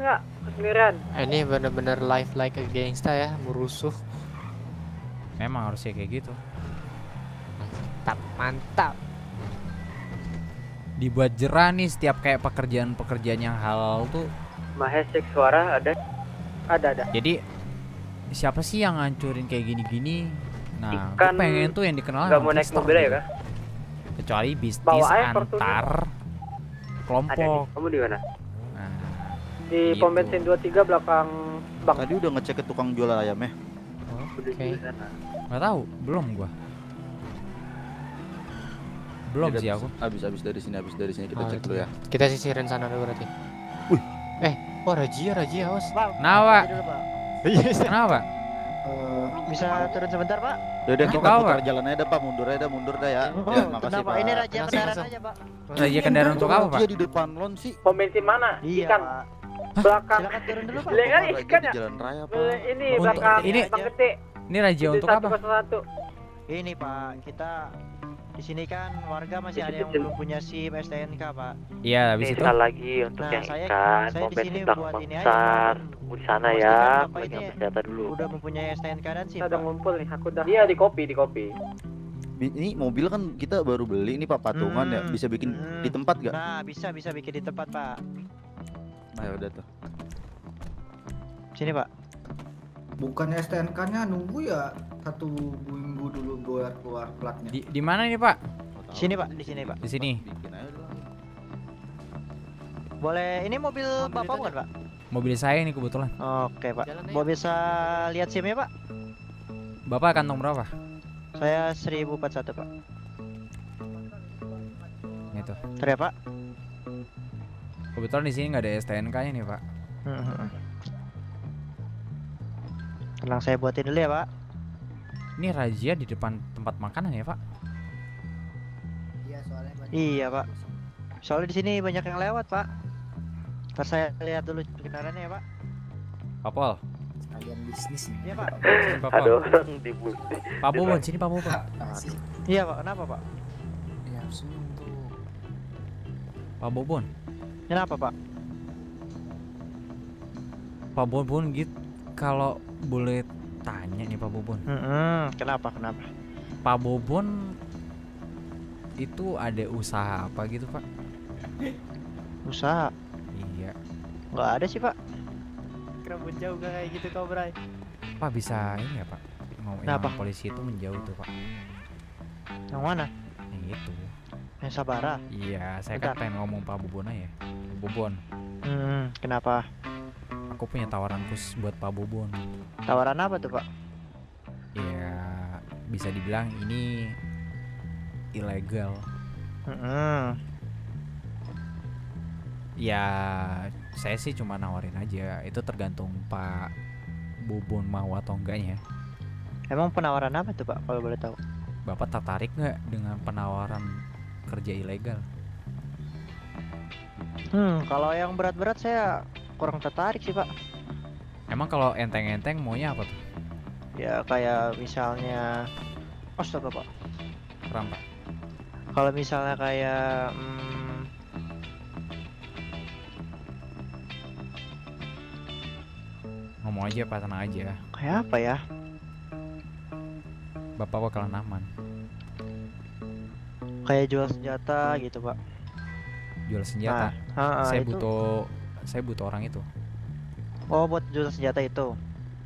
nggak sendirian Eh, Ini bener-bener live like a gangsta ya, merusuh. Memang harusnya kayak gitu. Mantap, mantap. Dibuat jerah nih setiap kayak pekerjaan-pekerjaan yang halal tuh. Mahes cek suara ada ada ada Jadi siapa sih yang ngancurin kayak gini-gini? Nah, gue Ikan pengen tuh yang dikenal nggak sama mau naik mobil ya kak Kecuali bisnis antar ada nih kelompok. kamu di mana di pom Gitu. bensin 23 belakang bang Tadi udah ngecek ke tukang jual ayamnya. Udah Oke. di sana. nggak tahu, belum gua. Belum Jadi sih aku. Habis habis dari sini habis dari sini kita Oh, cek itu. dulu ya. Kita sisirin sana dulu berarti. Wih. Eh, oh Rajia, Rajia, awas. Kenapa? Kenapa? Eh, bisa turun sebentar pak? Ya udah kita apa? putar jalan aja dah Pak, mundur aja dah, mundur dah ya. Oh, ya makasih kenapa? Pak. Ini raja kendaraan aja pak. Raja kendaraan untuk apa, Pak? Dia di depan lon sih. pom bensin mana Iya ikan pak. Belakang Silakan turun dulu pak. Kan ikan ya jalan raya Pak. Ini Untuk- belakang ini- bang gede Ini raja untuk apa? 101 Ini pak, kita di sini kan warga masih ada yang belum punya SIM STNK pak. Iya, habis itu. lagi untuk Nah, yang saya- ikan saya di sini buat ini aja, di sana ya ini senjata dulu Udah mempunyai STNK dan SIM kita udah pak. ngumpul nih aku udah iya di kopi di kopi Ini mobil kan kita baru beli ini Pak patungan ya. Hmm, Bisa bikin hmm. di tempat gak? Nah bisa bisa bikin di tempat pak. Nah, ya udah tuh. Sini pak. Bukannya STNK-nya nunggu ya satu minggu dulu buat keluar platnya. Di di mana nih, Pak? Sini pak, di sini pak. Di sini. Boleh, ini mobil Mobil bapak bukan pak? Mobil saya ini kebetulan. Oke pak. Mau bisa lihat SIM-nya pak? Bapak kantong berapa? Saya 1041 pak. Itu. Ya pak. Kebetulan di sini nggak ada STNK-nya nih, Pak. Hmm. Tenang saya buatin dulu ya pak. Ini razia di depan tempat makanan ya, Pak? Iya soalnya banyak. Iya pak. Soalnya di sini banyak yang lewat pak. Ntar saya lihat dulu kendaraannya ya pak. Pak Pol. Sekalian bisnis nih. Iya pak. Sini Pak ada orang dibully Pak Bobon, sini Pak Bobon. Iya pak. Kenapa pak? Ya senyum tuh. Pak Bobon. Kenapa pak? Pak Bobon gitu kalau boleh tanya nih Pak Bobon. Hmm. Kenapa? Kenapa? Pak Bobon itu ada usaha apa gitu, Pak? Usaha? Iya. Nggak ada sih pak. Kerabut jauh gak kayak gitu kau Bray. Pak bisa ini ya, Pak? Ngomong Kenapa? yang polisi itu menjauh tuh, Pak. Yang mana? Yang itu. Yang Sabara. Iya, saya Bentar. kan pengen ngomong Pak Bobon aja. Bobon, Hmm. Kenapa? aku punya tawaran khusus buat Pak Bobon. Tawaran apa tuh pak? Ya, bisa dibilang ini ilegal. Hmm. Ya, saya sih cuma nawarin aja. Itu tergantung Pak Bobon mau atau enggaknya. Emang penawaran apa tuh pak? Kalau boleh tahu? Bapak tertarik nggak dengan penawaran kerja ilegal? Hmm. Kalau yang berat-berat saya kurang tertarik sih pak. Emang kalau enteng-enteng maunya apa tuh? Ya kayak misalnya. Astaga pak. Pak. Kalau misalnya kayak hmm, Ngomong aja Pak, tenang aja. kayak apa ya? Bapak bakalan aman. Kayak jual senjata gitu pak. Jual senjata. Ah, ah, saya itu. butuh saya butuh orang itu. Oh buat jual senjata itu.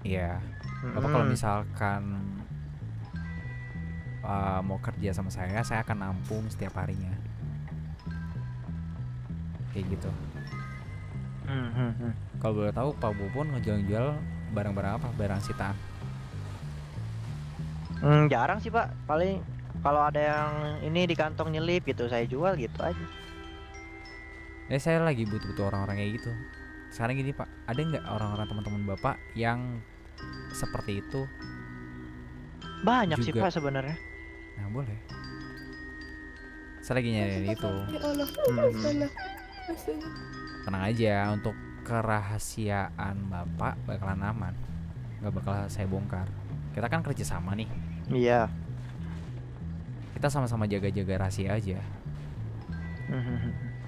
Iya. Bapak kalau Mm-mm. misalkan uh, mau kerja sama saya, saya akan nampung setiap harinya. Kayak gitu. Hmm, hmm, hmm. Kalau boleh tahu Pak Bubun ngejual-jual barang-barang apa? Barang sitaan. Hmm, jarang sih pak. Paling kalau ada yang ini di kantong nyelip gitu saya jual gitu aja. Eh saya lagi butuh-butuh orang-orang kayak gitu. Sekarang gini Pak, ada nggak orang-orang teman-teman Bapak yang seperti itu? Banyak sih Juga. pak sebenarnya. Nah boleh. Saya lagi nyariin itu. Hmm, hmm. Tenang aja untuk kerahasiaan Bapak bakalan aman. nggak bakal saya bongkar. Kita kan kerja sama nih. Iya. Kita sama-sama jaga-jaga rahasia aja.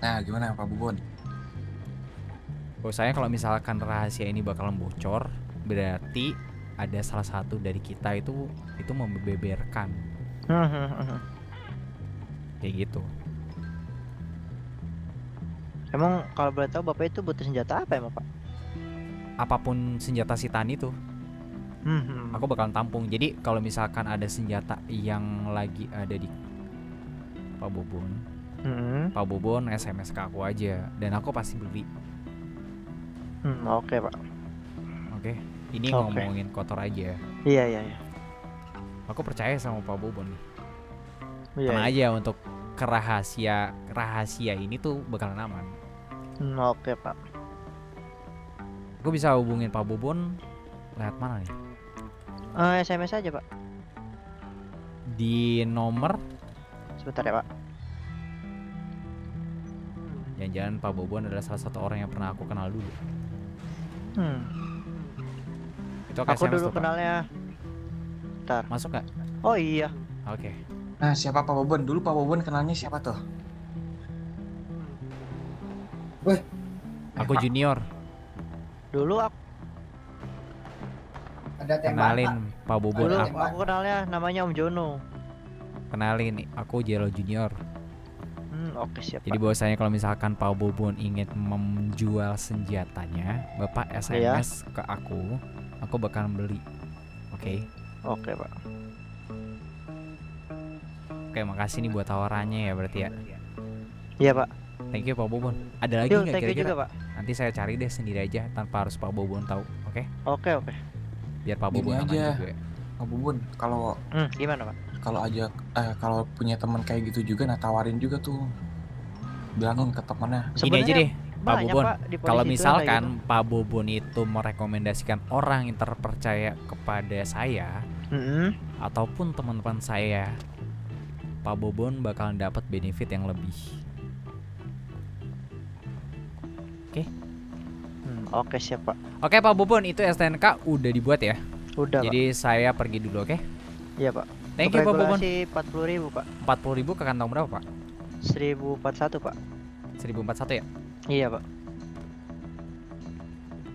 Nah, gimana Pak Bubon? Bahwasanya kalau misalkan rahasia ini bakalan bocor, berarti ada salah satu dari kita itu itu membeberkan kayak gitu. Emang kalau boleh tahu bapak itu butuh senjata apa emang pak? Apa pun senjata si Tani tuh, Hmm, hmm. aku bakalan tampung. Jadi kalau misalkan ada senjata yang lagi ada di Pak Bobon, Hmm, Pak Bobon SMS ke aku aja dan aku pasti beli. hmm, oke pak. Oke. Ini Oke. ngomongin kotor aja. Iya iya iya. Aku percaya sama Pak Bobon nih. Iya. Tenang iya. aja untuk kerahasia rahasia ini tuh bakalan aman. Hmm, oke pak. Aku bisa hubungin Pak Bobon lewat mana nih? Eh, SMS aja pak. Di nomor Sebentar ya pak. Jangan-jangan Pak Bobon adalah salah satu orang yang pernah aku kenal dulu. Hmm. Itu aku, SMS dulu tuh, kenalnya. Ntar. Masuk nggak? Oh iya. Oke. Nah, siapa Pak Bobon? Dulu Pak Bobon kenalnya siapa tuh? Aku junior. Dulu aku Ada Kenalin Pak Bobon. dulu Aku, aku kenalnya namanya Om Jono. kenalin aku Jero Junior. Oke siap. Jadi bahwasanya kalau misalkan Pak Bobon ingin menjual senjatanya, Bapak Iya. SMS ke aku, aku bakalan beli. Oke. Oke pak. Oke, makasih nih buat tawarannya ya berarti ya. Iya pak. Thank you Pak Bobon. Ada lagi nggak thank you kira-kira? juga pak. Nanti saya cari deh sendiri aja tanpa harus Pak Bobon tahu. Oke? Oke oke. Biar Pak Bobon aman aja. juga. Pak Bobon, kalau Hmm, gimana pak? Kalau ajak eh kalau punya teman kayak gitu juga nah tawarin juga tuh. Bilangin ke temannya. Gini aja deh, Pak banyak, Bobon. Pak, Kalau misalkan gitu. Pak Bobon itu merekomendasikan orang yang terpercaya kepada saya Mm-mm. ataupun teman-teman saya, Pak Bobon bakalan dapat benefit yang lebih. Hmm, oke siap pak. Oke Pak Bobon, itu STNK udah dibuat ya. Udah Jadi saya pergi dulu, oke? pak. Iya pak. Thank you Pak Bobon. Empat puluh ribu pak. 40 ribu ke kantong berapa Pak? Seribu empat satu pak. 1041 ya? Iya pak.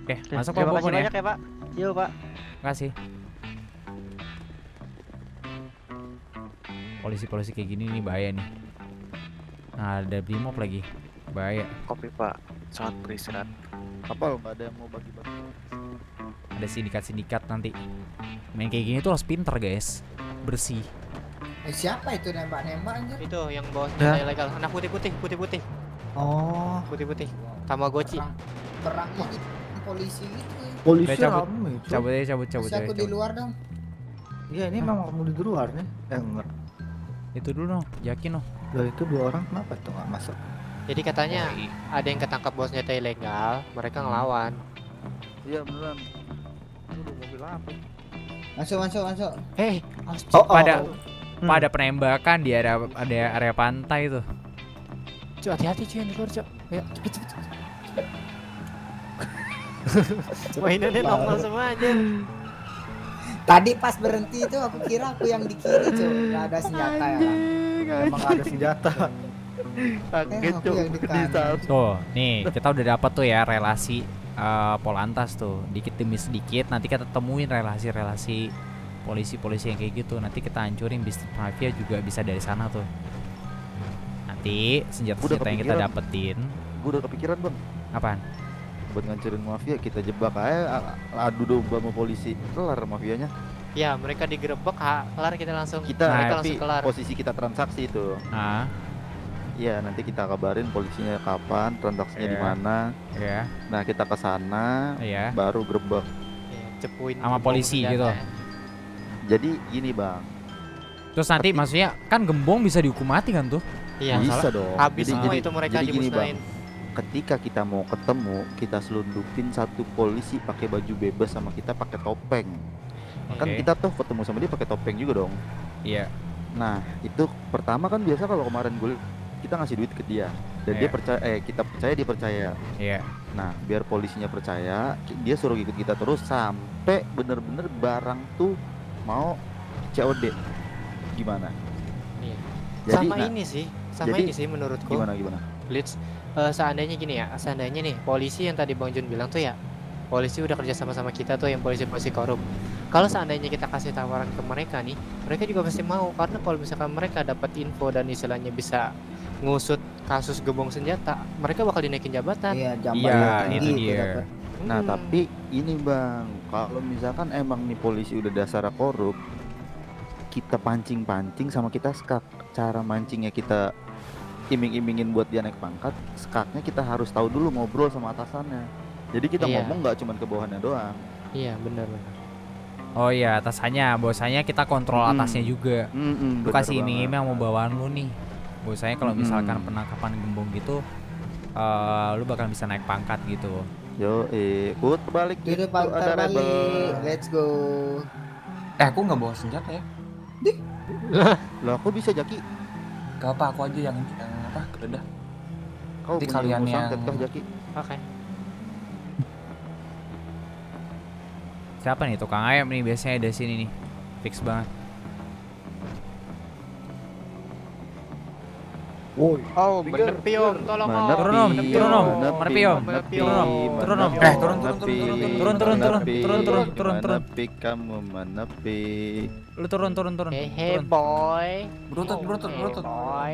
Oke, Oke, masuk Pak Terima kasih Bobon ya. banyak ya pak. Yuk pak. Makasih. Polisi-polisi kayak gini nih bahaya nih. Nah, ada brimob lagi. Bahaya. Kopi pak, sangat beristirahat. Kapal nggak ada yang mau bagi-bagi. Ada sindikat-sindikat nanti. Main kayak gini tuh harus pinter, guys. Bersih. Eh, siapa itu nembak-nembak anjir? Itu yang bawa Ya. ilegal. Anak putih-putih, putih-putih, Oh, putih-putih. Tamagotchi. perang ini polisi gitu ya. Polisi cabut. rame, cuy. Cabut aja, cabut, cabut, Masih aku cabut, di luar dong. Iya ini memang kamu di luar nih. Eh enggak. Itu dulu noh, yakin noh. Loh itu dua orang kenapa tuh nggak masuk? Jadi katanya ada yang ketangkap bawa senjata ilegal, mereka ngelawan. Iya beneran. Aduh mobil apa? Masuk, masuk, masuk. Hei, Oh, pada Hmm. pada penembakan di area ada area pantai tuh. Cuk, hati-hati cuy yang di luar, Cuk. Ayo, cepet, cepet. cepet. Mainannya normal semua aja. Tadi pas berhenti itu aku kira aku yang di kiri, cuy. Gak ada senjata ya. Emang nggak ada senjata. Eh, yang di kanan. Tuh, nih kita udah dapat tuh ya relasi eh, Polantas tuh. Dikit demi sedikit nanti kita temuin relasi-relasi polisi-polisi yang kayak gitu. Nanti kita hancurin bisnis mafia juga bisa dari sana tuh. Nanti senjata-senjata yang kita dapetin Gue udah kepikiran bang. apaan? Buat ngancurin mafia kita jebak aja adu domba sama polisi. Kelar mafianya. Ya, mereka digerebek, ha, kelar kita langsung. Kita Nah, mereka langsung kelar. posisi kita transaksi itu. Ah, Iya nanti kita kabarin polisinya kapan, transaksinya di Iya. mana. ya, Nah kita ke sana ya. baru grebek. Iya, cepuin Sama polisi gitu. Jadi gini bang, Terus nanti maksudnya kan gembong bisa dihukum mati kan tuh? Iya, bisa dong. habis Jadi- semua jadi- itu mereka jadi gini, dimusnahin. ketika kita mau ketemu kita selundupin satu polisi pakai baju bebas sama kita pakai topeng kan Oke. kita tuh ketemu sama dia pakai topeng juga dong Iya. nah itu pertama kan biasa kalau kemarin gue kita ngasih duit ke dia dan dia Iya. percaya eh kita percaya dia percaya Iya. nah biar polisinya percaya dia suruh ikut kita terus sampai bener-bener barang tuh mau COD gimana Iya. jadi sama nah, ini sih, sama jadi ini sih menurutku. gimana gimana Blitz eh, seandainya gini ya, seandainya nih polisi yang tadi Bang Jun bilang tuh ya, polisi udah kerja sama sama kita tuh yang polisi-polisi korup. Kalau seandainya kita kasih tawaran ke mereka nih, mereka juga pasti mau karena kalau misalkan mereka dapat info dan istilahnya bisa ngusut kasus gebong senjata, mereka bakal dinaikin jabatan. Iya, Iya, jamban itu tinggi dia. dapat. Nah Hmm. tapi ini bang, kalau misalkan emang nih polisi udah dasar korup, kita pancing-pancing sama kita skak. Cara mancingnya kita iming-imingin buat dia naik pangkat, skaknya kita harus tahu dulu ngobrol sama atasannya. Jadi kita Iya. ngomong nggak cuman ke bawahannya doang. Iya, benar benar. Oh iya, atasannya, bosanya kita kontrol Mm-mm. atasnya juga. Mm-mm, Lu bener kasih banget. iming-iming mau bawaan lu nih. Bosanya kalau misalkan Mm-mm. penangkapan gembong gitu eh lu bakal bisa naik pangkat gitu. Yo, eh, put balik Itu gitu, ada balik. rebel. Let's go. Eh aku nggak bawa senjata ya. Lah, kok bisa Jaki? Gak apa aku aja yang yang apa geledah. Kau Nanti punya kalian yang- santet kah Jaki? Oke. Siapa nih tukang ayam nih biasanya ada sini nih. Fix banget. Oh, bener pion, tolong Menepi, Turun, Om. Turun, Om. menepi, Menepi, Om. menepi, Turun, Om. Turun, Om. Eh, turun, turun, turun, turun, turun, turun, turun, turun, turun, turun, turun. menepi, kamu menepi. Lu turun turun turun. Hehe, boy. Hehe, berutut. boy.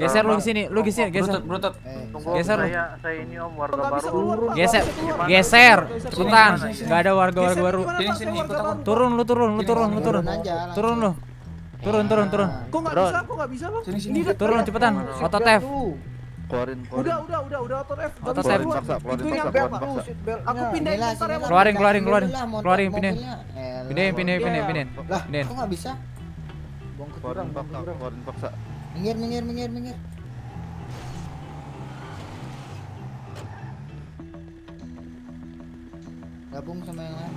Geser lu ke sini, lu ke sini, geser. Eh, Tunggu, Geser lu. saya, saya ini om warga baru. Geser. Geser. Gimana? Enggak ada warga-warga baru. Sini sini ikut aku. Turun lu turun, lu turun, lu turun. Turun lu. Turun, turun, turun. Kok nggak bisa? Kok nggak bisa bang? Sini sini. Turun cepetan. Otot F. Keluarin, keluarin. Udah, udah, udah, udah Itu yang keluarin, Pak. Aku pindahin bentar ya. Keluarin, keluarin, keluarin. Keluarin, pindahin. Pindahin, pindahin, pindahin, Iya. pindahin. Lah, Pindahin. kok nggak bisa? Keluarin paksa, keluarin paksa. Minggir, minggir, minggir, minggir. Gabung sama yang lain.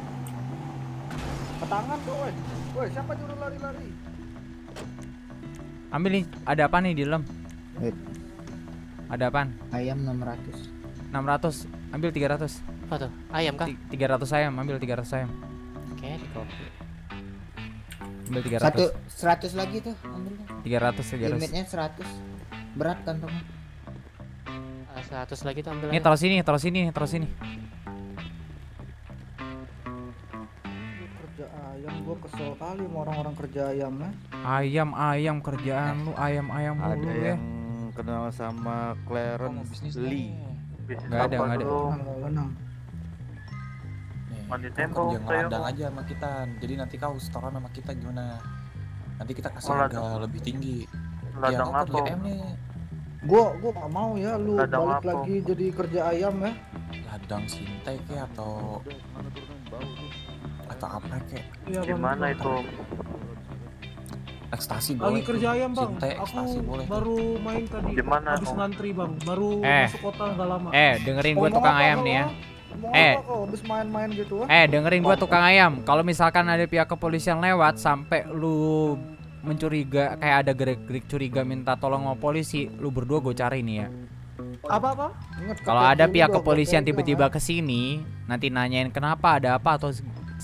Ke tangan tuh, woi. Woi, siapa nyuruh lari-lari? Ambil nih, ada apa nih di dalam? Wait. Ada apaan? Ayam 600. 600. Ambil 300. Apa tuh? Ayam kah? Ti- 300 ayam, ambil 300 ayam. Oke, di kopi. Ambil Satu 300. 100 lagi tuh, ambil. 300, 300. Limitnya 100. Berat kantongnya. Eh, 100 lagi tuh ambil. Nih taruh sini, taruh sini, taruh sini. Gua kesel kali sama orang-orang kerja ayam ya. Ayam, ayam kerjaan lu, ayam, ayam Ada mulu ya. yang kenal sama Oh, Clarence bisnis Lee. Nggak ada, nggak ada. Mandi tembok, kerja ngeladang aja sama kita. Jadi nanti kau setoran sama kita gimana? Nanti kita kasih Oh, harga ladang. lebih tinggi. Ladang Biar apa? kau kerja M nih. Gua gua gak mau ya lu Ladang balik apa? lagi jadi kerja ayam ya. Ladang sintek ya atau atau apa kek? Bang. Gimana itu? Ekstasi Lagi boleh. kerja ayam, Bang. Sintek, Aku ekstasi boleh. baru main tadi. Di mana, Habis Om? ngantri, Bang. Baru Eh. masuk kota nggak lama. Eh, dengerin gua Ngomong tukang apa ayam nih ya. Eh. apa kau habis main-main gitu ah? Eh, dengerin gua tukang ayam. Kalau misalkan ada pihak kepolisian lewat sampai lu mencuriga kayak ada gerik-gerik curiga minta tolong sama polisi, lu berdua gue cari nih ya. Apa-apa? Ingat, Kalau ada pihak kepolisian tiba-tiba bilang, ke sini, nanti nanyain kenapa, ada apa atau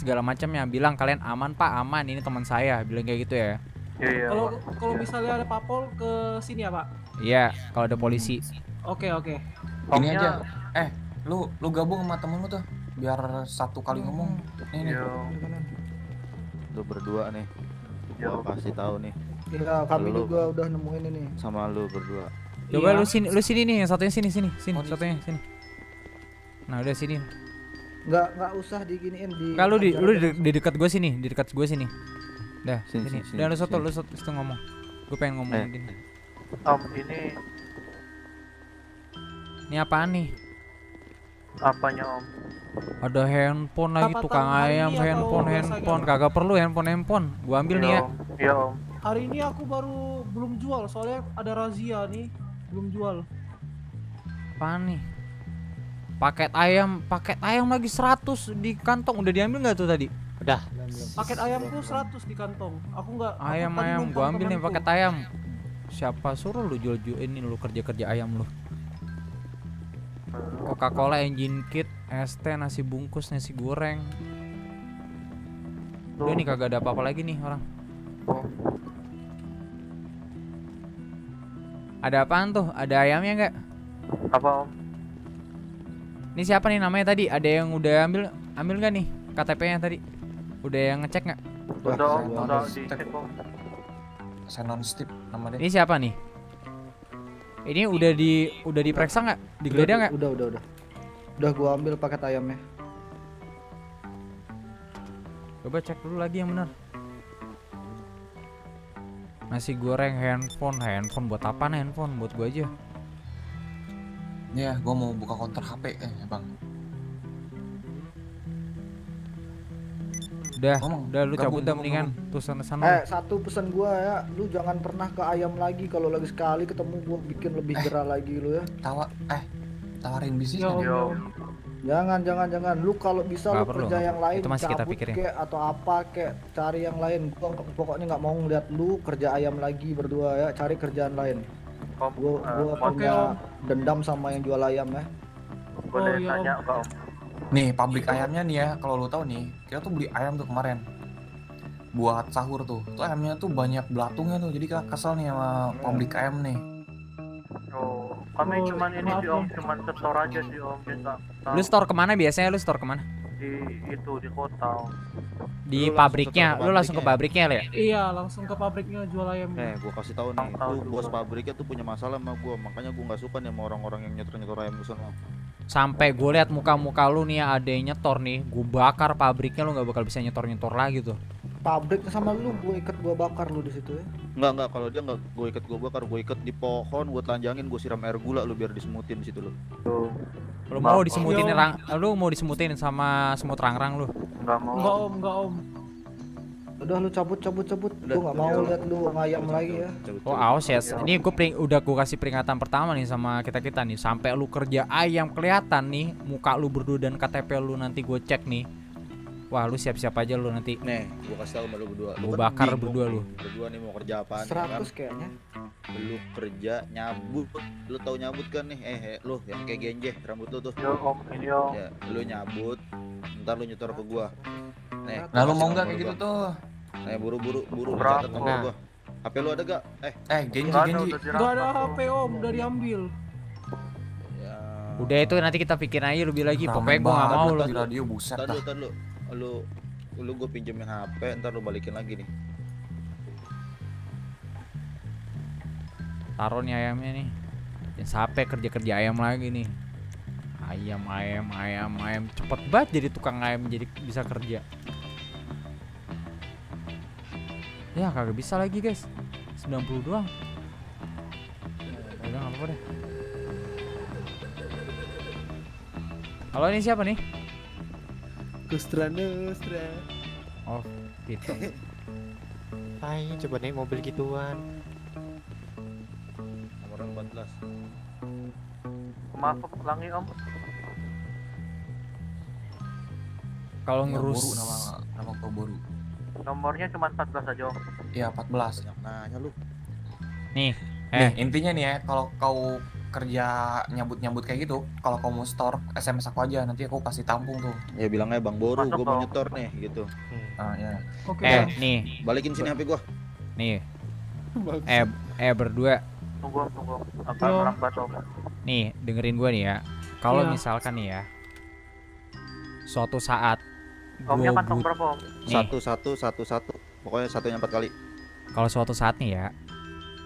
segala macamnya, bilang kalian aman Pak, aman, ini teman saya, bilang kayak gitu ya. Iya, iya. Kalau kalau misalnya ada papol ke sini ya, Pak. Iya, kalau ada polisi. Oke, oke. Ini Omnya- aja. Eh, lu lu gabung sama temen lu tuh biar satu kali ngomong. Nih nih. Iya. Lu berdua nih. Iya. Gua kasih tahu nih Ya, kami Lu. juga udah nemuin ini. sama lu berdua. Coba Iya. lu sini, lu sini nih, yang satunya sini, sini, sini, Oh, satunya sini. Nah, udah sini. Nggak nggak usah diginiin di. Enggak lu di lu di, di dekat gue sini, di dekat gue sini. Dah, Sini, sini. sini, sini, Dan lu satu, lu satu, ngomong. Gue pengen ngomong Eh. gini. Om ini Ini apaan nih? apanya Om? Ada handphone lagi Apa tukang ayam, handphone, handphone. gitu? Kagak perlu handphone, handphone. Gua ambil nih Iya, ya. Om. Iya Om. Hari ini aku baru belum jual soalnya ada razia nih. Belum jual. Apaan nih? Paket ayam, paket ayam lagi 100 di kantong. Udah diambil nggak tuh tadi? Udah. Paket ayamku 100 di kantong. Aku nggak aku Ayam tadi ayam, gua ambil nih paket ayam. Siapa suruh lu jual-jual ini lu kerja-kerja ayam lu? Coca-Cola engine kit, es teh, nasi bungkus, nasi goreng. Udah nih kagak ada apa-apa lagi nih orang. Ada apaan tuh? Ada ayamnya nggak? Apa om? Ini siapa nih namanya tadi? Ada yang udah ambil ambil nggak nih KTP-nya tadi? Udah yang ngecek nggak? Udah udah non-step. dicek om. Saya non stip nama dia. Ini siapa nih? Ini udah di udah diperiksa nggak? Digeledah nggak? Udah, udah, udah. Udah gua ambil paket ayamnya. Coba cek dulu lagi yang benar. Nasi goreng handphone, handphone buat apa nih handphone? Buat gua aja. Ya, gua mau buka counter HP eh, bang. Udah, Ngomong, udah lu gabung, cabut dah mendingan. Tuh sana sana. Eh, satu pesan gua ya, lu jangan pernah ke ayam lagi kalau lagi sekali ketemu gua bikin lebih Eh. gerah lagi lu ya. Tawa, eh, tawarin bisnis kan? Yo, Jangan, jangan, jangan. Lu kalau bisa lu perlu, kerja yang lain, Itu masih kita cabut pikirin. kek atau apa kek, cari yang lain. Gua nggak- pokoknya nggak mau ngeliat lu kerja ayam lagi berdua ya, cari kerjaan lain. Om, Gua, gua om, punya dendam sama yang jual ayam ya. boleh Oh, iya, tanya Om. om? Nih, pabrik ayamnya nih ya, kalau lu tahu nih, kita tuh beli ayam tuh kemarin buat sahur tuh. Tuh ayamnya tuh banyak belatungnya tuh, jadi kita kesel nih sama pabrik ayam nih. Oh, kami Oh, cuman ini sih om, cuman setor aja sih om, tahu Lu store ke mana biasanya? Lu store ke mana? di itu di kota om. Di Lu langsung pabriknya. ke Lu langsung ke pabriknya, Le. Iya, langsung ke pabriknya jual ayam. Eh, gua kasih tahu nih, dulu. bos pabriknya tuh punya masalah sama gua, makanya gua nggak suka nih sama orang-orang yang nyetor-nyetor ayam ke sana. Sampai gue liat muka-muka lu nih ada yang nyetor nih, gue bakar pabriknya lu nggak bakal bisa nyetor-nyetor lagi tuh. Pabrik sama lu, gua ikat gua bakar lu di situ ya. Enggak enggak kalau dia enggak gue ikat gue bakar, gue ikat di pohon, gue telanjangin, gue siram air gula lu biar disemutin di situ lu. Lu mau disemutin rang, lu mau disemutin sama semut rang-rang lu. nggak mau. Enggak om, enggak om. Udah lu cabut cabut cabut. Udah, Gua nggak mau lihat lu ngayam lagi ya. cabut, Oh awas ya, ini gue pering, udah gue kasih peringatan pertama nih sama kita kita nih. Sampai lu kerja ayam kelihatan nih, muka lu berdua dan KTP lu nanti gue cek nih. Wah lu siap-siap aja lu nanti. Nih, gue kasih tahu sama lu berdua. Gua kan bakar bingung berdua lu. Berdua nih mau kerja apaan? ya kan? 100 kayaknya. Lu kerja nyabut, lu tahu nyabut kan nih? Eh, eh, lu yang kayak genje rambut lu tuh. Yo om, om. Ya, lu nyabut, ntar lu nyetor ke gua. Nih, Nah, lu mau nggak kayak gua. gitu tuh? Nih, buru-buru, buru Berapa? catat nomor Nah. gua. HP lu ada gak? Eh, Eh, Genji, Genji. Enggak ada HP om, udah diambil. ya. Udah itu nanti kita pikirin aja lebih lagi. Pokoknya gue nggak mau lu. di radio buset lu, ntar lu, lu, gue pinjemin HP, ntar lu balikin lagi nih. Taruh nih ayamnya nih. Jangan sampai kerja-kerja ayam lagi nih. Ayam, ayam, ayam, ayam. Cepet banget jadi tukang ayam jadi bisa kerja. Ya kagak bisa lagi guys. 90 doang. Udah. Halo ini siapa nih? Kustra Nostra. Oh, gitu. Ay, coba naik mobil gituan. Nomor 14. Maaf ulangi om. Kalau Ya, ngerus Boru nama nama gua Boru. Nomornya cuma 14 aja om. Iya, 14. Banyak nanya lu. nih, Eh, eh intinya nih ya, kalau kau kerja nyambut-nyambut kayak gitu, kalau kau mau store SMS aku aja, nanti aku kasih tampung tuh. Ya bilangnya Bang Boru, gue mau nyetor nih gitu. Ah, ya. Oke. eh nih, Balikin sini HP gua. nih. Eh eh berdua Tunggu tunggu Yo. lambat om. Nih, dengerin gue nih ya. Kalau Iya. misalkan nih ya, suatu saat Omnya gue Satu satu satu satu. Pokoknya satunya empat kali. kalau suatu saat nih ya,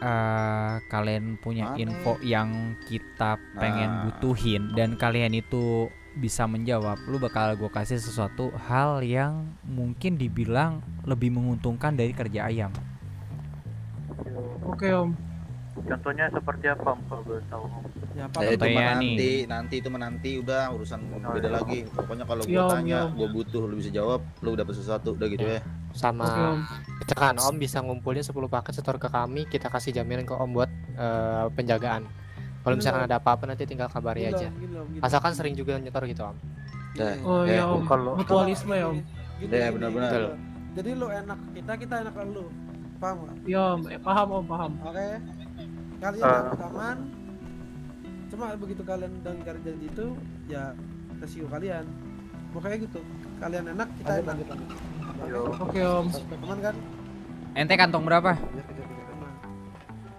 eh kalian punya Mana? info yang kita pengen Nah. butuhin dan kalian itu bisa menjawab, lu bakal gue kasih sesuatu hal yang mungkin dibilang lebih menguntungkan dari kerja ayam. Oke om. Contohnya seperti apa om kalau boleh tahu om? Ya, Ya, itu mah nih. nanti, nanti itu mah nanti udah urusan beda iya. lagi. Pokoknya kalau Iya, gua Om, tanya, iya, Om. gua butuh, lu bisa jawab, lu dapat sesuatu, udah gitu ya. Sama Oke om. misalkan Om bisa ngumpulin 10 paket setor ke kami, kita kasih jaminan ke Om buat eh, penjagaan. Kalau misalkan ada apa-apa nanti tinggal kabari Gila, aja. gila, gila. Asalkan sering juga nyetor gitu Om. Dah. Oh iya om. kalau- Mutualisme ya om. Gini, Ya, benar-benar. Jadi lu enak kita, kita enak ke lu. Paham gak? Iya om. Eh, paham om, paham. Oke. Kalian Eh. dapat aman. Cuma begitu kalian dengar janji itu, ya resiko kalian. Pokoknya gitu. Kalian enak, kita Lanjut, enak. lanjut, lanjut. Yo. Oke om. Aman kan? Ente kantong berapa? Aman.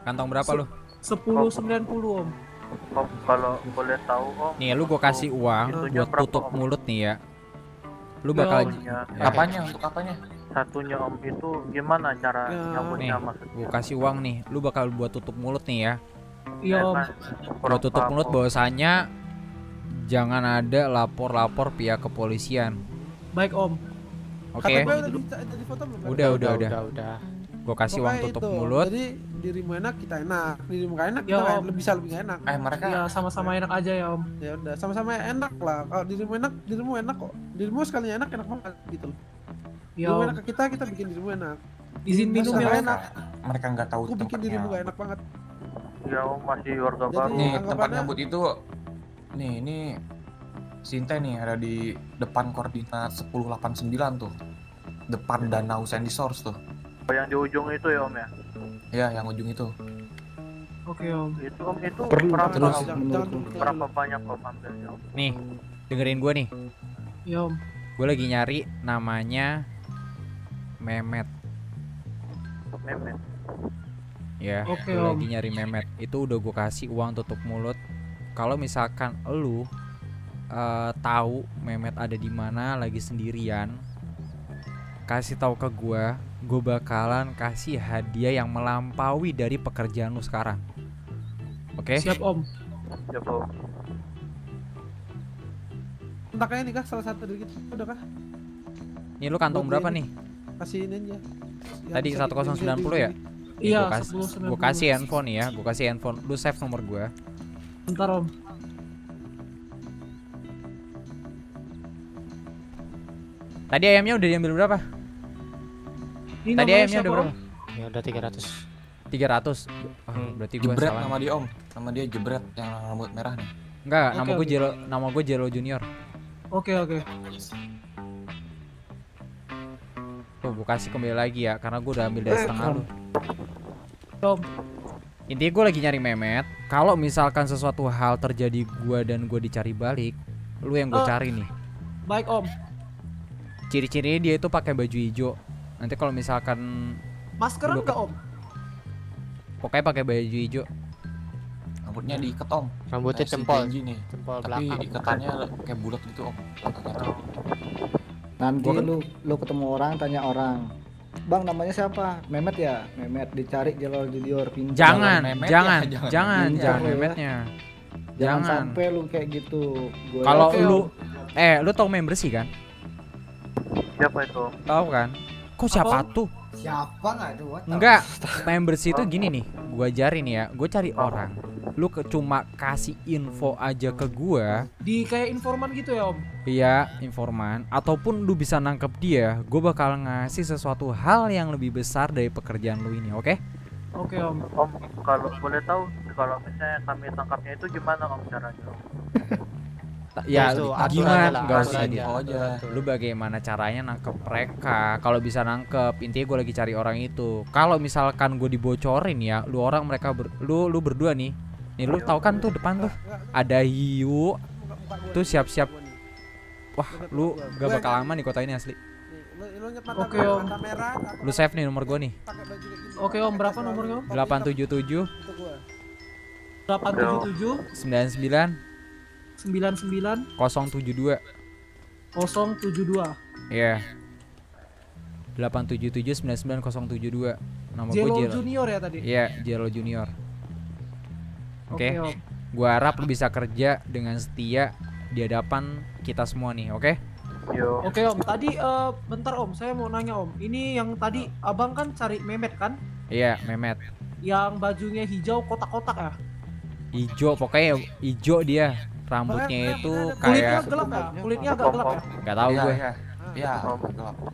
Kantong berapa lu? 1090 om. Om kalau boleh tahu Om. Nih, lu gua kasih uang buat tutup Om? mulut nih ya. Lu Ya, bakal. Ya, Ya. Apanya untuk apanya? Satunya Om itu gimana cara nih, nyambutnya maksudnya? gua kasih uang nih. Lu bakal buat tutup mulut nih ya. Iya om. Buat tutup mulut bahwasanya jangan ada lapor-lapor pihak kepolisian. Baik om. Oke. KTP udah udah? Udah, udah, udah. Gua kasih uang tutup itu, mulut. Jadi dirimu enak kita enak, dirimu gak enak Ya, kita Om. lebih bisa lebih gak enak. Eh mereka Ya sama-sama enak aja ya om. Ya udah sama-sama enak lah. Kalau dirimu enak, dirimu enak kok. Dirimu sekalinya enak enak banget gitu loh. Ya Dirimu om. enak ke kita, kita bikin dirimu enak. Izin minum ya om. enak? mereka, nggak tahu Aku bikin dirimu gak enak banget. Ya Om masih warga Jadi- baru. Nih tempat nyambut itu nih ini Sinte nih ada di depan koordinat 1089 tuh. Depan danau Sandy Source tuh. Yang di ujung itu ya Om ya. Ya, yang ujung itu. Oke om. Itu Om itu Perlu berapa terus Berapa banyak Om ambilnya Om? Nih, dengerin gua nih. Ya om. Gue lagi nyari namanya Memet Memet. ya. Oke, gua Om. lagi nyari Memet. Itu udah gue kasih uang tutup mulut. Kalau misalkan lu eh, tahu Memet ada di mana lagi sendirian, kasih tahu ke gua, gue bakalan kasih hadiah yang melampaui dari pekerjaan lu sekarang. Oke? Siap om. Ya Om. Kontaknya nih kah salah satu dari kita udah kah? Nih lu kantong berapa nih? Kasih ini aja. Yang Tadi bisa 1090 ya? Nih, Iya. gua kasih, 10.90. gua kasih handphone ya, gue kasih handphone. Lu save nomor gua. Bentar om. Tadi ayamnya udah diambil berapa? Ini Tadi ayamnya udah berapa? Ya udah 300. 300. Ah, Hmm. berarti gua Jebret salah. nama dia Om. Nama dia Jebret yang rambut merah nih. Enggak, Oke, nama gue oke. Jelo, nama gue Jelo Junior. Oke oke. Tuh, gue kasih kembali lagi ya, karena gue udah ambil dari setengah lu. Om. Intinya gue lagi nyari Memet. Kalau misalkan sesuatu hal terjadi gue dan gue dicari balik, lu yang gue Oh. cari nih. Baik om. Ciri-cirinya dia itu pakai baju hijau. Nanti kalau misalkan Maskeran Udah enggak om? pokoknya pakai baju hijau. Rambutnya diikat Om. Rambutnya jempol, Genji nih. jempol Tapi belakang. ikatannya kayak bulat gitu Om. Nanti Gua kan- lu lu ketemu orang tanya orang. Bang namanya siapa? Memet ya? Memet dicari Jalur Junior pinjam. Jangan, Memet jangan, ya, jangan. jangan, jangan ya. Memetnya. Jangan jangan. sampai lu kayak gitu. Kalau lu eh lu tau membership kan? Siapa itu? Tahu kan? Kok siapa Apa? tuh? Siapa nggak? What Enggak, membership itu gini nih, gua ajarin ya, gue cari orang, lu ke, cuma kasih info aja ke gua, Di kayak informan gitu ya om? iya informan, ataupun lu bisa nangkep dia, gue bakal ngasih sesuatu hal yang lebih besar dari pekerjaan lu ini, oke? Oke om. Om kalau boleh tahu kalau misalnya kami tangkapnya itu gimana Om caranya? Om? Ta- Ya, Itu, gimana? aturan aja lah, Gak aturan usah aja, di. aturan tuh. Lu bagaimana caranya nangkep mereka? Kalau bisa nangkep, intinya gue lagi cari orang itu. Kalau misalkan gue dibocorin ya, lu orang mereka ber, lu lu berdua nih, nih lu tahu kan tuh depan tuh ada hiu, tuh siap-siap. Wah, lu gak bakal lama nih kota ini asli. Oke, Om. merah, aku Lu save nih nomor gue nih. Oke om, berapa nomornya om? 877 Itu gua. 877 99 99 072. 072 Iya. 877 99072. Nama gue Jelo. Junior ya tadi? Iya, Jelo Junior. Oke. Oke om Gua harap lu bisa kerja dengan setia di hadapan kita semua nih, oke? Yo. Oke om, tadi eh, bentar om, saya mau nanya om Ini yang tadi abang kan cari memet kan? Iya, Memet. Yang bajunya hijau kotak-kotak ya? Ijo, pokoknya ijo dia. Rambutnya itu Kulitnya kayak gelap ya? Kulitnya agak gelap ya? nggak tahu Iya, gue. iya.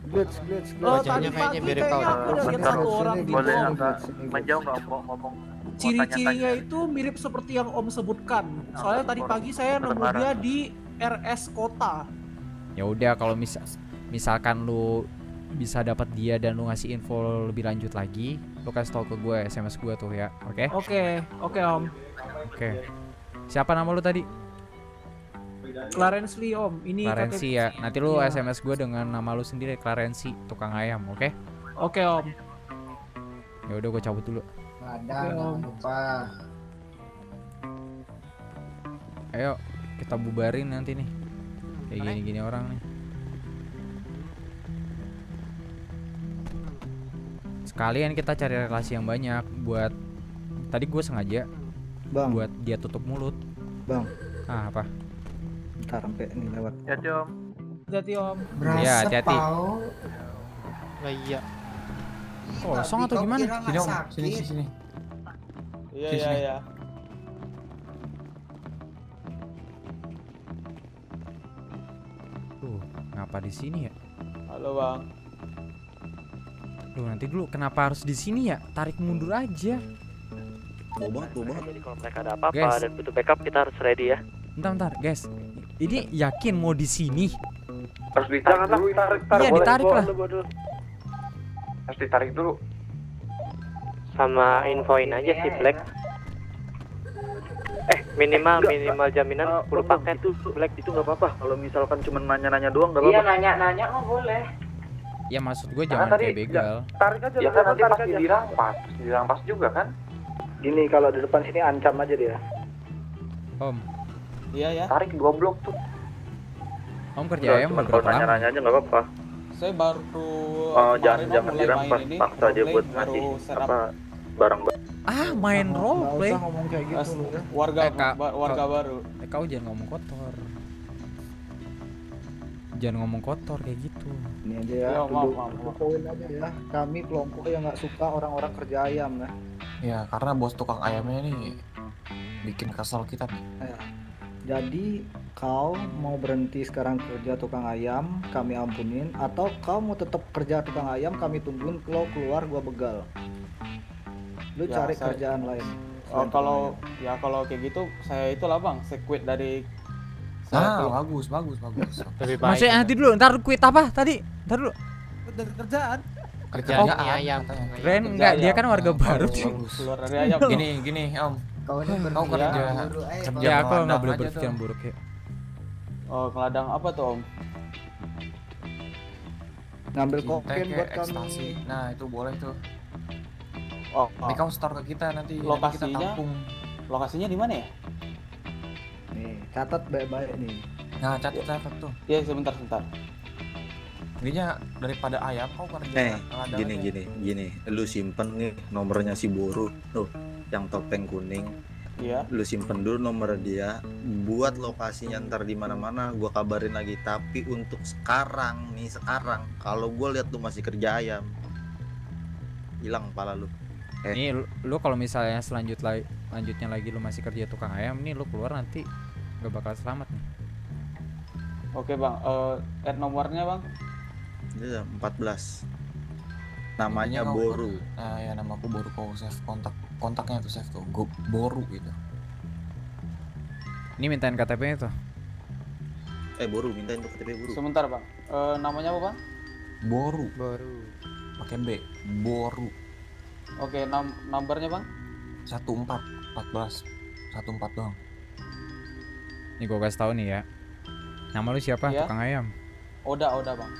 Blitz, blitz, Oh, tadi kayaknya mirip kau. aku udah lihat Bentar, satu orang gitu Boleh agak menjauh ngomong? mau Ciri-cirinya itu mirip seperti yang om sebutkan Soalnya tadi pagi saya nemu dia di RS Kota Ya udah kalau misal misalkan lu bisa dapat dia dan lu ngasih info lebih lanjut lagi, lu kasih tau ke gue SMS gue tuh ya, oke? Oke, oke om Oke. Siapa nama lu tadi? Clarence Lee om Ini Clarency kakek- ya. Nanti lu Iya. SMS gue dengan nama lu sendiri Clarency, tukang ayam, oke? Oke om Ya udah gue cabut dulu. Ada, jangan Om. lupa. ayo kita bubarin nanti nih kayak gini-gini orang nih sekalian kita cari relasi yang banyak buat tadi gue sengaja Bang, buat dia tutup mulut Bang. ah apa ntar sampai ini lewat. Ya Om. Hati-hati om. Iya, hati-hati. Lah iya. kosong atau gimana Sini om, sini sini sini. Iya Sini, iya iya. tuh ngapa di sini ya Halo bang. Duh nanti dulu kenapa harus di sini ya tarik mundur aja Mau banget. Jadi kalau mereka ada apa-apa dan butuh backup kita harus ready ya. bentar bentar guys ini yakin mau di sini Harus ditarik dulu, tarik, iya ditarik lah Harus ditarik dulu. Sama infoin aja si Black. Eh minimal minimal jaminan 10 paket itu Black itu nggak apa-apa kalau misalkan cuma nanya-nanya doang nggak apa-apa. nanya-nanya mah boleh. ya maksud gue Karena jangan tadi kayak begal Tarik aja. Ya kan nanti pasti dirampas, dirampas juga kan? Gini kalau di depan sini ancam aja dia. om Iya ya. Tarik dua blok tuh. om kerja ayam cuma kalau nanya-nanya aja nggak apa-apa. Saya baru Oh, jangan jangan dirampas, paksa aja buat setup apa barang ah main Nggak roleplay usah ngomong kayak gitu As- lu ya. warga Eh, Kak, ba- warga Kak. baru. eh kau jangan ngomong kotor jangan ngomong kotor kayak gitu Ini aja ya, Ya, maaf, maaf, maaf. aja ya. Kami kelompok yang nggak suka orang-orang kerja ayam ya. Ya karena bos tukang ayamnya nih bikin kesel kita nih. Ya. Jadi kau mau berhenti sekarang kerja tukang ayam, kami ampunin, atau kau mau tetap kerja tukang ayam, kami tungguin kalau keluar gua begal. Lu Ya, cari saya- kerjaan lain. Oh, kalau ya kalau kayak gitu saya itulah bang, saya quit dari Nah, saya keluar. bagus, bagus, bagus. Lebih baik. maksudnya nanti dulu ntar quit apa tadi ntar dulu dari kerjaan. kerjaan Kerjaan, nih ayam. Ren enggak dia kan warga Oh, baru. Keluar dari ayam. Gini, gini, Om. Kau ini Kau kerja kerja ya aku nggak boleh berpikiran buruk ya Oh, keladang apa tuh om? Ngambil kokain buat ekstasi. kami. Nah, itu boleh tuh. Oh, Nanti kamu store ke kita nanti. nanti kita Lokasinya? tampung. lokasinya di mana ya? Nih, catat baik-baik nih. Nah, catat catat tuh. Ya sebentar sebentar. Intinya daripada ayam kau kerja Eh, ngeladang gini aja. gini gini. Lu simpen nih nomornya si Boru. Tuh, yang topeng kuning. Iya. Lu simpen dulu nomor dia. Buat lokasinya ntar di mana-mana gua kabarin lagi. Tapi untuk sekarang nih sekarang kalau gua lihat lu masih kerja ayam. Hilang pala lu. Eh. nih lu, lu kalau misalnya selanjut lagi lanjutnya lagi lu masih kerja tukang ayam nih lu keluar nanti nggak bakal selamat nih Oke bang, Eh, add nomornya bang. Dia 14. Namanya Boru. Nah, ya nama aku baru kau save kontak kontaknya tuh save tuh. Go, boru gitu. ini mintain KTP nya tuh Eh Boru mintain untuk KTP Boru. Sebentar bang. Eh, namanya apa bang? Boru Baru. pakai B. Boru. Oke, nam numbernya bang? 14 14 14 doang. nih gua kasih tahu nih ya nama lu siapa Iya. tukang ayam Oda, Oda bang.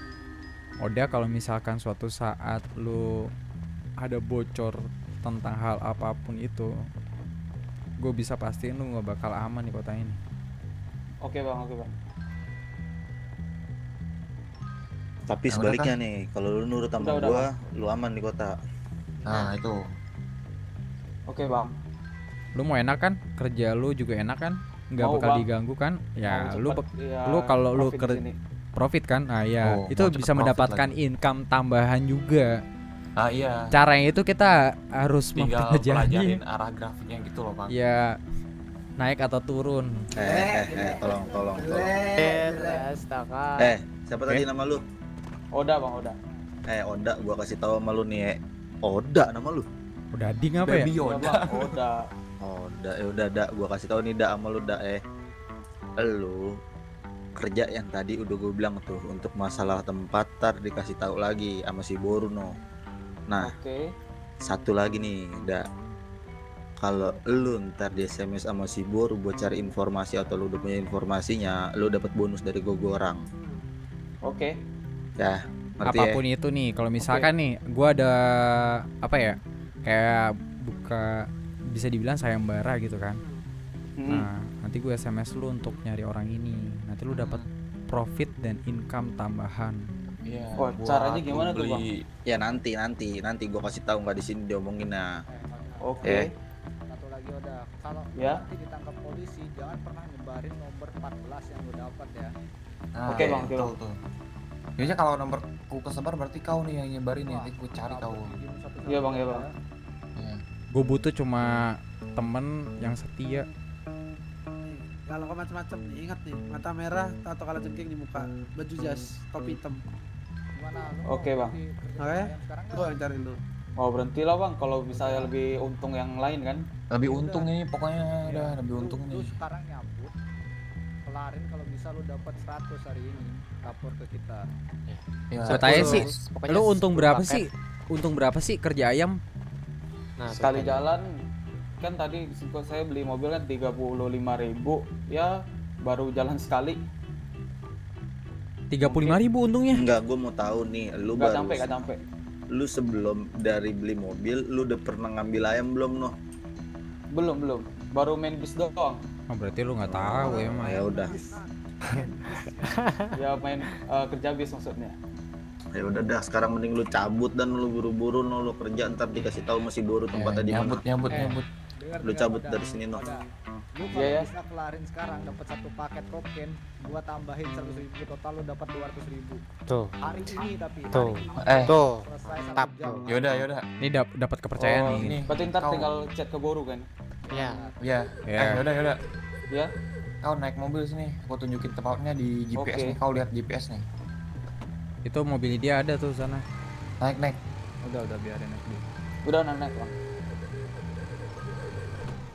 Oda kalau misalkan suatu saat lu ada bocor tentang hal apa pun itu gue bisa pastiin lu nggak bakal aman di kota ini. Oke bang, oke bang. Tapi Nah, sebaliknya nih, kalau lu nurut sama Udah, udah, gua, lu aman di kota. Nah, itu. Oke bang. lu mau enak kan? Kerja lu juga enak kan? Nggak Mau, bakal Bang. diganggu kan? Ya Mau lu cepet, ya, lu kalau lu ker- profit kan? Nah ya. Oh, itu bisa mendapatkan income tambahan juga Ah iya. caranya itu kita harus Tinggal mempelajari pelajarin arah grafiknya gitu loh, Bang. ya naik atau turun Eh, eh, eh, tolong, tolong, tolong. Eh, astaga. Eh, siapa tadi nama lu? Oda bang, Oda. Eh, Oda, gua kasih tahu sama lu nih, eh. Oda nama lu. udah ding apa ya Baby Yoda. Bang, Oda. Oda, ya udah, Da, gua kasih tahu nih, Da, sama lu, Da, eh. Lu kerja yang tadi udah gue bilang tuh untuk masalah tempat tar dikasih tahu lagi sama si Boruno. Nah, Oke. satu lagi nih, Da. Kalau lu ntar di SMS sama si Boru buat cari informasi atau lu udah punya informasinya, lu dapat bonus dari gue orang. Oke. Ya, ngerti ya? apa pun itu nih kalau misalkan nih gua ada apa ya kayak buka bisa dibilang sayembara gitu kan Hmm. nah nanti gue SMS lu untuk nyari orang ini nanti lu dapat profit dan income tambahan Iya. Wah, buat caranya gimana tuh, beli- Ya nanti nanti nanti gua kasih tahu nggak di sini diomongin nah. Oke. Eh. Satu lagi udah kalau Ya. nanti ditangkap polisi jangan pernah nyebarin nomor 14 yang lu dapat ya. Nah, Oke, Bang, betul oke, tuh. Biasanya kalau nomor ku kesebar berarti kau nih yang nyebarin ya, nanti ku cari kau. Iya, Bang, iya, Bang. gue butuh cuma temen yang setia Kalau kau macam-macam nih, ingat nih, mata merah, tato kala jengking di muka, baju jas, topi hitam. Lu? Oke, Bang. Oke? Gua yang cari lu. Oh berhenti lah bang, kalau misalnya lebih untung yang lain kan? Lebih untung ini pokoknya udah lebih untung Lu nih. sekarang nyambut. Kelarin kalau bisa lu dapat 100 hari ini. Lapor ke kita. Ya, Gue tanya sih, lu untung 10 berapa paket. sih? Untung berapa sih kerja ayam? Nah, Sekali jalan kan tadi saya beli mobil kan 35.000 ribu ya baru jalan sekali 35 ribu untungnya. Enggak, gua mau tahu nih, lu Nggak baru sampai, nggak sampai. Lu sebelum dari beli mobil, lu udah pernah ngambil ayam belum noh? belum belum baru main bis doang Oh, berarti lu nggak tahu ya mah. Ya udah. ya main eh, kerja bis maksudnya Ya udah dah, sekarang mending lu cabut dan lu buru-buru no lu kerja ntar dikasih tahu masih baru tempatnya di mana. nyambut nyambut Eh, nyambut. Lu cabut dari sini noh. Iya, kalau ya. bisa kelarin sekarang dapat satu paket kokain, gua tambahin 100 ribu total lu dapat 200 ribu. Tuh. Hari ini tapi Tuh. hari ini. Eh. Tuh. Tap. jam. Yaudah yaudah. Ini dap- dapat kepercayaan Oh, nih. berarti ntar Kau- tinggal chat ke Boru kan Ya. Ya. Ya. Eh yaudah yaudah. ya Kau naik mobil sini, aku tunjukin tempatnya di GPS Oke. nih. Kau lihat GPS nih. Itu mobil dia ada tuh sana. Naik naik. udah udah biarin aja dulu. udah naik naik bang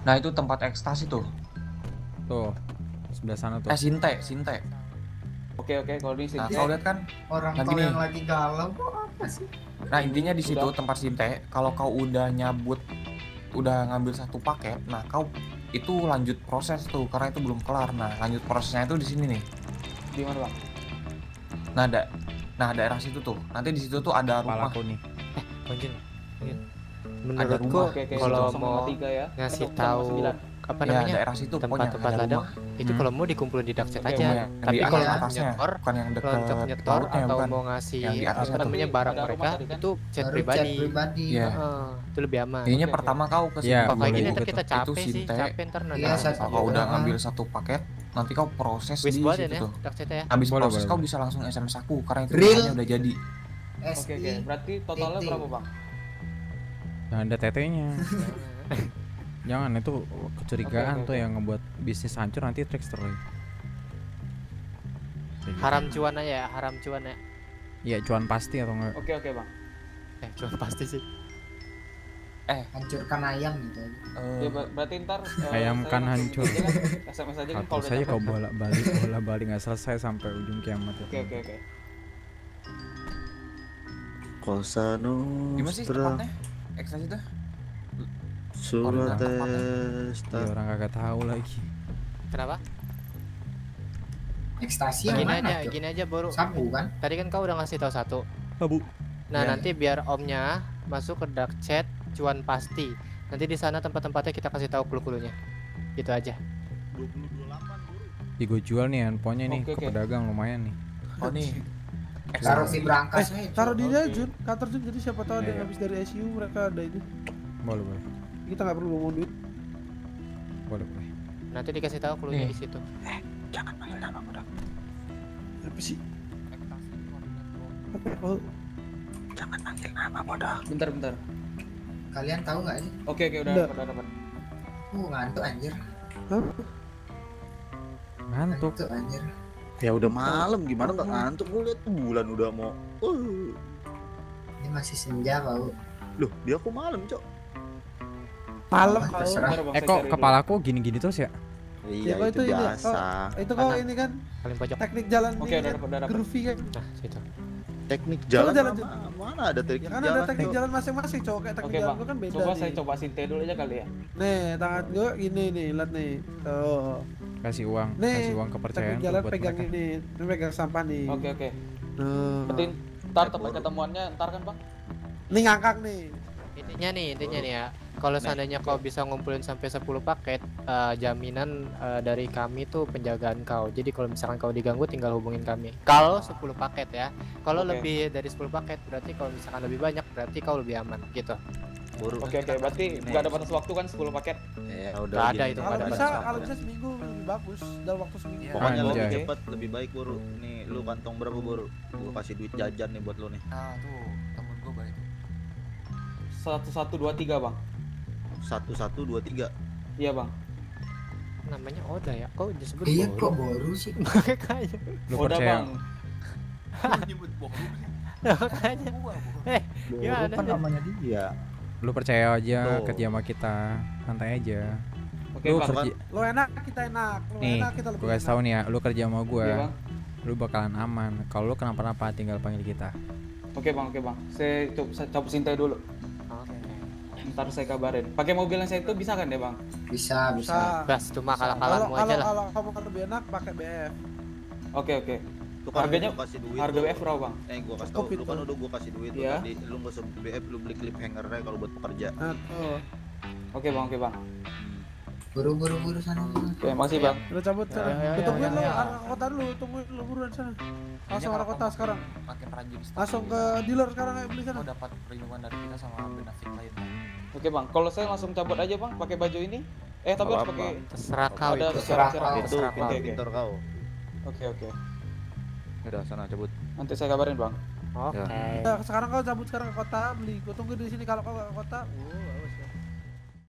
Nah itu tempat ekstasi tuh. Tuh. Sebelah sana tuh. Eh Sinte, Sinte. oke oke kalau di sini Nah kau lihat kan? Orang Nah, gini. yang lagi galau kok apa sih? Nah intinya di situ Udah. tempat Sinte. Kalau kau udah nyabut, udah ngambil satu paket, nah kau itu lanjut proses tuh karena itu belum kelar. Nah lanjut prosesnya itu di sini nih. di mana bang Nah ada, nah daerah situ tuh. Nanti di situ tuh ada rumah. Kepalaku nih. Bonjin. Ada Menurutku kalau mau ya. ngasih Kan tahu apa Ya, namanya daerah situ pokoknya tempat-tempat ada ladang rumah. itu Hmm. kalau mau dikumpulin di darkset Oke, aja Yang di tapi kalau atasnya, nyetor bukan yang kalau untuk nyetor lautnya, atau bukan. mau ngasih Yang di apa namanya barang mereka kan? itu chat Baru pribadi chat pribadi. Iya. Heeh, itu lebih aman Kayaknya pertama kau ke Iya, sini kalau dulu. kayak gini ntar kita Itu capek sih capek ntar nanti Iya, Kalau udah ngambil satu paket, nanti kau proses di situ ya tuh. ya Habis proses kau bisa langsung SMS aku karena itu udah jadi. oke oke berarti totalnya berapa bang Jangan ada tetenya. Jangan itu kecurigaan Oke, oke, tuh yang ngebuat bisnis hancur nanti trickster gitu. haram cuan aja ya haram cuan ya Iya cuan pasti atau enggak? oke oke bang eh cuan pasti sih Hancurkan ayam gitu aja. Eh, ya ber- berarti ntar eh, Ayam saya kan hancur. ini kan, SMS aja kan kalau dapet. kau bolak balik bolak balik nggak selesai sampai ujung kiamat itu. oke oke oke Cosa Gimana sih Nostra Ekstasi tuh? Surat tempatnya. Ya, orang kagak tahu lagi. kenapa Ekstasi yang gini mana? aja gini aja baru Sabu kan? tadi kan kau udah ngasih tahu satu Sabu. nah Ya. nanti biar omnya masuk ke dark chat cuan pasti nanti di sana tempat-tempatnya kita kasih tahu clue-cluenya gitu aja Ih, gue jual nih handphonenya nih Oke, ke pedagang lumayan nih. Oh nih. Taruh Ekstasi. di berangkas Eh, aja. taruh di dia Jun, kantor Jun jadi siapa tahu ada Iya, yang iya. habis dari ICU mereka ada itu. Boleh boleh. Kita nggak perlu ngomong duit. Boleh boleh. nanti dikasih tahu clue-nya Nih. di situ Jangan panggil nama bodoh. Apa sih? Oh, Jangan panggil nama bodoh. bentar bentar Kalian tahu nggak sih? oke oke udah Udah. udah dapat Uh, ngantuk anjir. Ngantuk. Ngantuk anjir. Ya udah malam gimana nggak ngantuk gue lihat tuh bulan udah mau. Uh. Ini masih senja bau. Loh, dia aku malam, Cok. malam kau. Bang, Eh kok kepalaku gini-gini terus ya? Iya, kok itu, ini ya? biasa. Oh, itu kau ini kan paling pojok teknik jalan oke ini udah kan, dapat udah dapat groovy kan. nah situ Teknik jalan, jalan, mana, mana ada teknik Ya kan jalan? ada teknik Cok? jalan masing-masing cowok kayak teknik oke jalan gua kan beda coba nih. saya coba sinte dulu aja kali ya Nih, tangan gua gini nih, lihat nih. Tuh. Kasih uang, Nih, kasih uang kepercayaan jalan buat pegang mereka. ini, ini pegang sampah nih. oke oke Nah. berarti ntar tempat ketemuannya ntar kan bang Ini ngangkang nih. intinya nih intinya nih ya Kalau seandainya kau bisa ngumpulin sampai 10 paket, eh, jaminan eh, dari kami tuh penjagaan kau. Jadi kalau misalkan kau diganggu tinggal hubungin kami. Kalau 10 paket ya. Kalau Oke. lebih dari 10 paket berarti kalau misalkan lebih banyak berarti kau lebih aman gitu. Buru. Oke oke, berarti nggak ada batas waktu kan 10 paket? Ya udah. ada gini. itu, Kalau ada bisa, kalau bisa seminggu lebih bagus dalam waktu seminggu. Pokoknya Anjay. lebih cepat lebih baik buru. Nih lu kantong berapa buru? Gua kasih duit jajan nih buat lu nih. Nah tuh temen gue baik. Satu satu dua tiga bang. Satu satu dua tiga. Iya bang. Namanya Oda ya. Kau disebut Iya Boru? kok baru sih. Makanya. Lu Udah percaya? bang. nyebut bohong. Makanya. Eh, Boru gimana kan namanya dia. Lu percaya aja Tuh. kerja sama kita. Santai aja. Oke Lu bang. kerja Lo enak, kita enak. Lo nih, enak, kita lebih gue kasih tahu nih ya, lu kerja sama gue, Iya bang. lu bakalan aman. Kalau lu kenapa-napa tinggal panggil kita. Oke bang, oke bang. Saya coba saya cabut sintai dulu. Oke. Ntar saya kabarin. Pakai mobil yang saya itu bisa kan ya bang? Bisa, bisa. Bisa. Bas, cuma kalau aja lah. kalau kamu kan lebih enak pakai BF. Oke oke. Lu kan Harganya gua kasih duit. harga lu. BF berapa bang? Eh gua kasih tau, lu kan itu. udah gua kasih duit Iya. tadi. Lu nggak usah BF, lu beli clip hangernya kalau buat pekerja. Oke bang, oke bang. Buru buru buru sana. Oke, makasih bang. Udah cabut sana. Ya, ya, ya, Tungguin ya, lo ya. arah kota dulu, tungguin lo buruan sana. Langsung arah kota sekarang. Makin rajin stok Langsung ke dealer sekarang ayo beli sana. Kau dapat perlindungan dari kita sama benefit lainnya. Oke bang, kalau saya langsung cabut aja bang, pakai baju ini. Eh tapi harus pakai. Terserah kau Ada itu. Itu gitu. Terserah kau. oke. pintar kau. Oke oke. Udah sana cabut. Nanti saya kabarin bang. Oke. Ya, sekarang kau cabut sekarang ke kota beli. Gue tunggu di sini kalau kau ke kota. Uh,